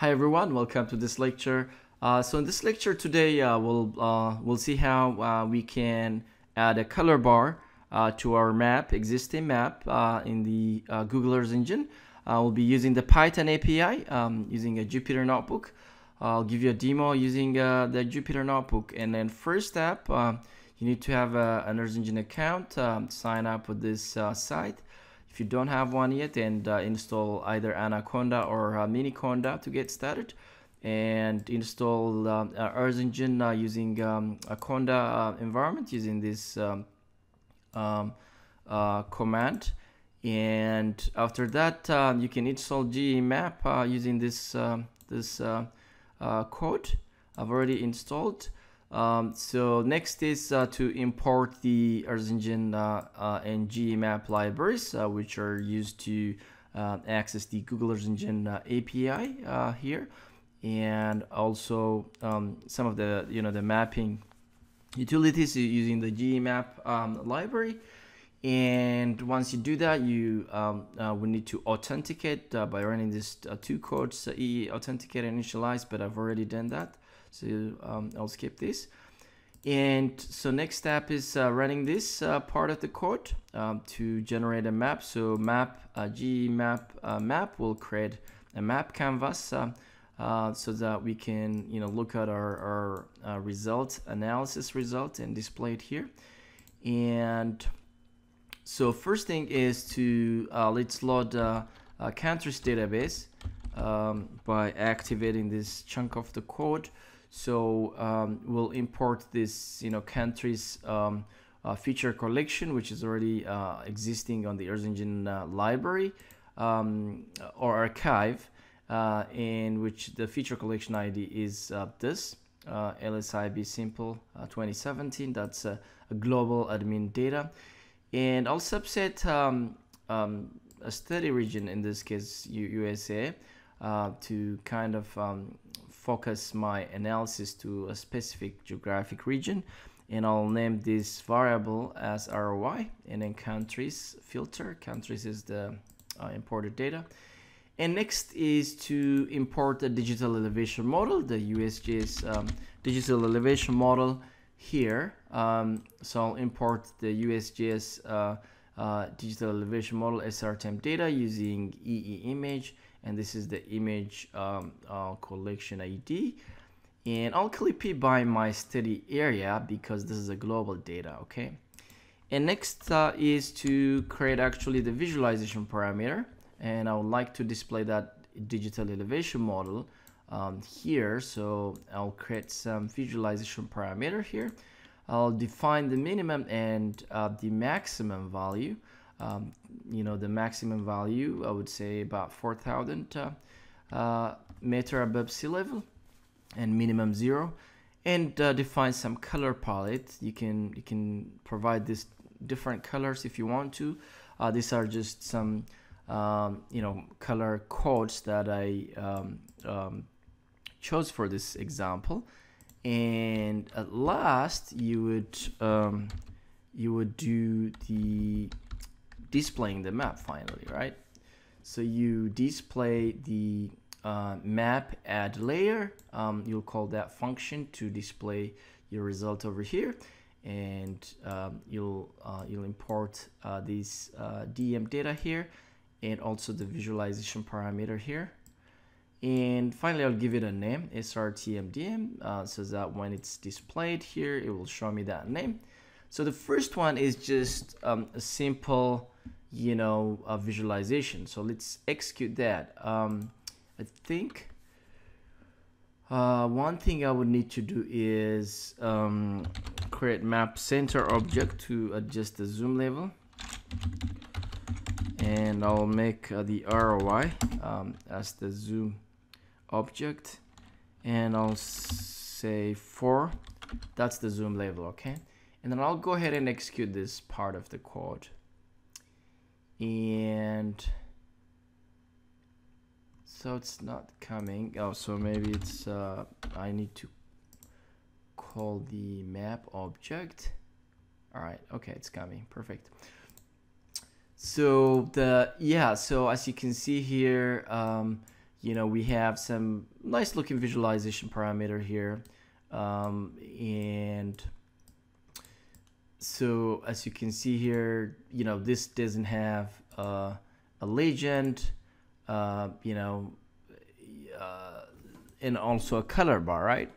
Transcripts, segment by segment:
Hi everyone, welcome to this lecture. Uh, so in this lecture today, uh, we'll uh, we'll see how uh, we can add a color bar uh, to our map, existing map uh, in the Google Earth Engine. we'll be using the Python API um, using a Jupyter Notebook. I'll give you a demo using the Jupyter Notebook. And then first step, you need to have a, an Earth Engine account, um, sign up with this site. If you don't have one yet, and uh, install either Anaconda or uh, Miniconda to get started, and install um, uh, Earth Engine uh, using um, a Conda uh, environment using this um, um uh, command. And after that, uh, you can install geemap using this um, this code I've already installed. Um, so next is uh, to import the Engine uh, uh, and geemap libraries, uh, which are used to uh, access the Google Engine uh, API here, and also um, some of the you know the mapping utilities using the geemap um, library. And once you do that, you um, will need to authenticate by running these two codes, EE authenticate and initialize. But I've already done that. So um, I'll skip this. And so next step is uh, running this uh, part of the code um, to generate a map. So map, uh, map uh, map will create a map canvas uh, uh, so that we can you know look at our, our result analysis result and display it here. And so first thing is to let's load a countries database um, by activating this chunk of the code. So um, we'll import this, you know, countries um, uh, feature collection, which is already uh, existing on the Earth Engine uh, library um, or archive, uh, in which the feature collection ID is uh, this uh, LSIB simple 2017. That's a, global admin data, and I'll subset um, um, a study region in this case USA to kind of um, focus my analysis to a specific geographic region and I'll name this variable as ROI and then countries filter. Countries is the uh, imported data. And next is to import the digital elevation model the USGS um, digital elevation model here. Um, so I'll import the USGS uh, uh, digital elevation model SRTM data using EE image and this is the image um, uh, collection ID and I'll clip it by my study area because this is a global data okay? And next uh, is to create actually the visualization parameter. And I would like to display that digital elevation model um, here. So I'll create some visualization parameter here I'll define the minimum and uh, the maximum value. Um, you know the maximum value I would say about 4,000 uh, uh, meter above sea level and minimum zero. And uh, define some color palette. You can you can provide this different colors if you want to. Uh, these are just some um, you know color codes that I um, um, chose for this example and at last you would um, you would do the displaying the map finally, right? So you display the uh, map add layer. Um, you'll call that function to display your result over here. And um, you'll, uh, you'll import uh, these uh, DEM data here and also the visualization parameter here. And finally, I'll give it a name, SRTM DEM, uh, so that when it's displayed here, it will show me that name. So the first one is just um, a simple you know, visualization. So let's execute that. Um, I think uh, one thing I would need to do is um, create map center object to adjust the zoom level. And I'll make uh, the ROI um, as the zoom object. And I'll say 4. That's the zoom level, okay? And then I'll go ahead and execute this part of the code and so it's not coming oh so maybe it's uh, I need to call the map object all right okay it's coming perfect so the yeah so as you can see here um, you know, we have some nice looking visualization parameter here. Um, and so as you can see here, you know, this doesn't have uh, a legend, uh, you know, uh, and also a color bar, right?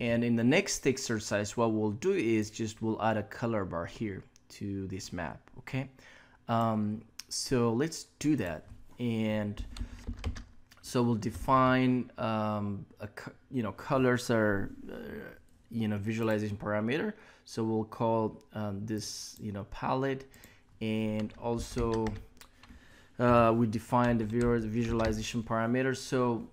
And in the next exercise, what we'll do is just we'll add a color bar here to this map, okay? Um, so let's do that. And so we'll define, um, a, you know, colors are, uh, you know, visualization parameter. So we'll call um, this, you know, palette and also uh, we define the visualization parameters. So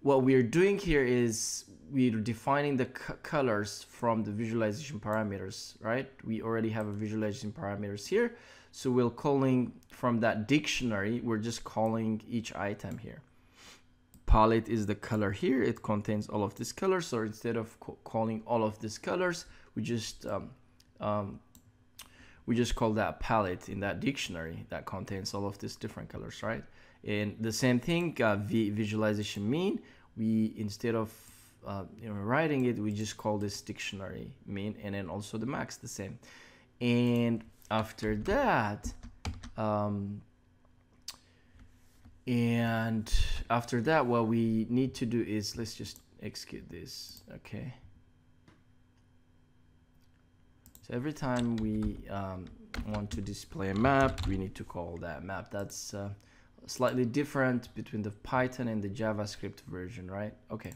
what we're doing here is we're defining the colors from the visualization parameters, right? We already have a visualization parameters here. So we're calling from that dictionary, we're just calling each item here. Palette is the color here. It contains all of these colors. So instead of calling all of these colors, we just um, um, we just call that palette in that dictionary that contains all of these different colors, right? And the same thing, uh, visualization mean, we instead of uh, you know, writing it, we just call this dictionary mean, and then also the max the same. And after that, um, and after that, what we need to do is let's just execute this, okay? So every time we um, want to display a map, we need to call that map. That's uh, slightly different between the Python and the JavaScript version, right? Okay.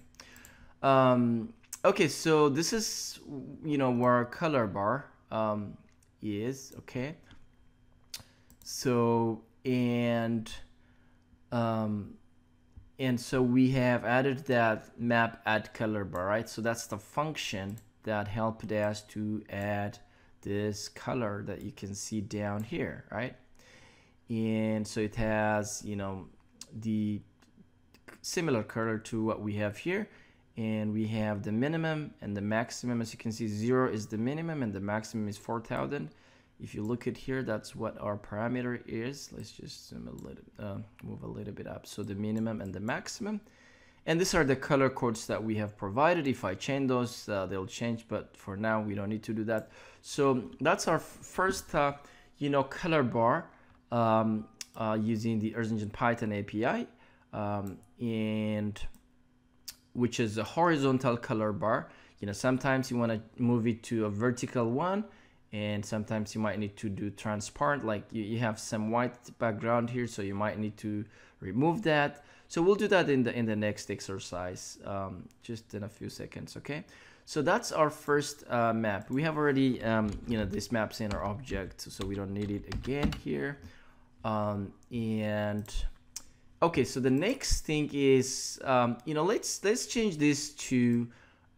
Um, okay, so this is, you know, where color bar um, is, okay? So, and, um, and so we have added that map add color bar, right? So that's the function that helped us to add this color that you can see down here, right? And so it has, you know, the similar color to what we have here. And we have the minimum and the maximum. As you can see, zero is the minimum and the maximum is 4,000. If you look at here, that's what our parameter is. Let's just zoom a little, uh, move a little bit up. So the minimum and the maximum. And these are the color codes that we have provided. If I change those, uh, they'll change, but for now we don't need to do that. So that's our first, uh, you know, color bar um, uh, using the Earth Engine Python API, um, and which is a horizontal color bar. You know, sometimes you want to move it to a vertical one, and sometimes you might need to do transparent, like you, you have some white background here, so you might need to remove that. So we'll do that in the in the next exercise, um, just in a few seconds, okay? So that's our first uh, map. We have already, um, you know, this map's in our object, so we don't need it again here. Um, and okay, so the next thing is, um, you know, let's let's change this to,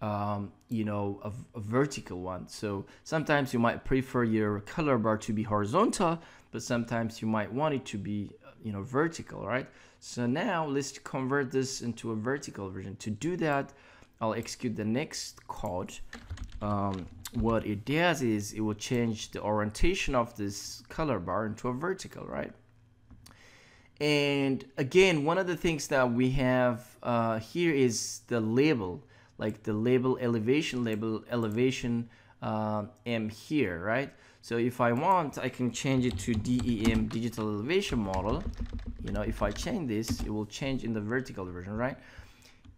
um, you know, a, a vertical one. So sometimes you might prefer your color bar to be horizontal, but sometimes you might want it to be, you know, vertical, right? So now let's convert this into a vertical version. To do that, I'll execute the next code. Um, what it does is it will change the orientation of this color bar into a vertical, right? And again, one of the things that we have uh, here is the label, like the label elevation label elevation uh, M here, right? So if I want, I can change it to DEM digital elevation model. You know, if I change this, it will change in the vertical version, right?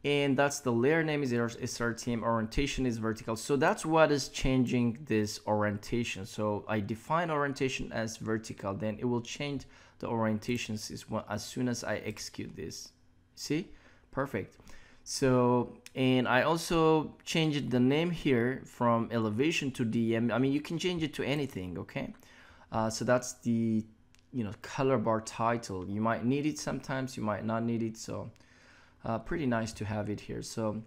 And that's the layer name is SRTM, orientation is vertical. So that's what is changing this orientation. So I define orientation as vertical, then it will change the orientations as soon as I execute this. See? Perfect. So, and I also changed the name here from elevation to DEM. I mean, you can change it to anything, okay? Uh, so that's the, you know, color bar title. You might need it sometimes, you might not need it. So uh, pretty nice to have it here. So,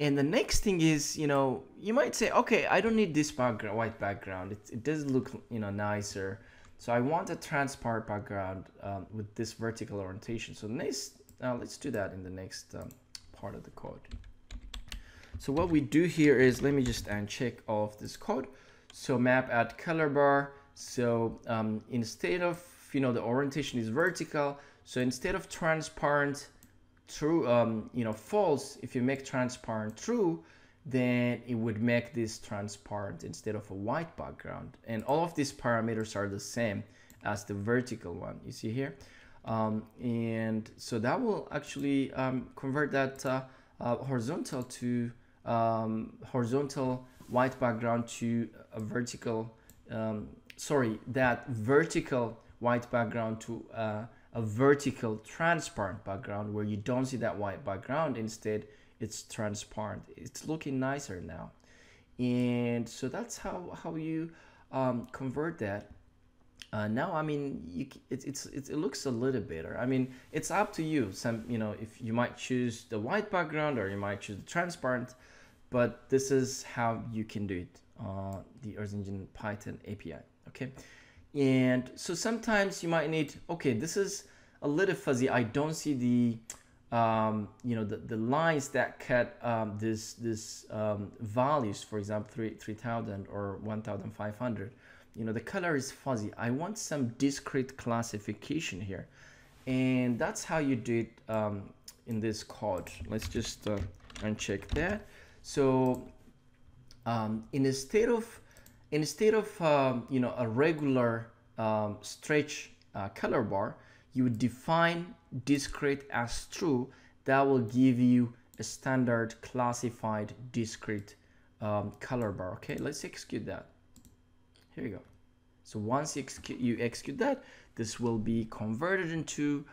and the next thing is, you know, you might say, okay, I don't need this background, white background. It, it does look, you know, nicer. So I want a transparent background um, with this vertical orientation. So next, uh, let's do that in the next um, part of the code. So what we do here is, let me just uncheck all of this code. So map add color bar. So um, instead of, you know, the orientation is vertical. So instead of transparent, true, um, you know, false, if you make transparent true, then it would make this transparent instead of a white background. And all of these parameters are the same as the vertical one you see here. Um, and so that will actually um, convert that uh, uh, horizontal to um, horizontal white background to a vertical, um, sorry, that vertical white background to uh, a vertical transparent background where you don't see that white background. Instead, it's transparent. It's looking nicer now. And so that's how, how you um, convert that. Uh, now, I mean, you, it, it's, it, it looks a little better. I mean, it's up to you. Some, you know, if you might choose the white background or you might choose the transparent, but this is how you can do it. Uh, the Earth Engine Python API. Okay. And so sometimes you might need, okay, this is a little fuzzy. I don't see the, um, you know, the, the lines that cut um, this, this um, values, for example, 3, 3000 or 1500. You know, the color is fuzzy. I want some discrete classification here. And that's how you do it um, in this code. Let's just uh, uncheck that. So um, in a state of instead of um, you know a regular um, stretch uh, color bar, you would define discrete as true. That will give you a standard classified discrete um, color bar. Okay, let's execute that. Here we go. So once you execute, you execute that, this will be converted into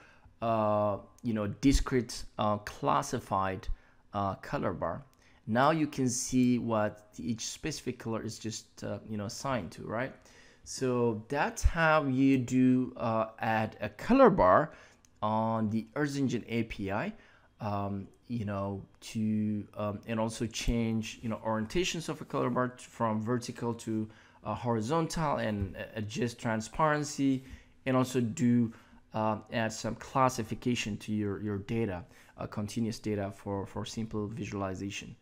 uh, you know discrete uh, classified uh, color bar now you can see what each specific color is just uh, you know assigned to right so that's how you do uh, add a color bar on the Earth Engine API um, you know to um, and also change you know orientations of a color bar from vertical to uh, horizontal and adjust transparency and also do uh, add some classification to your your data uh, continuous data for for simple visualization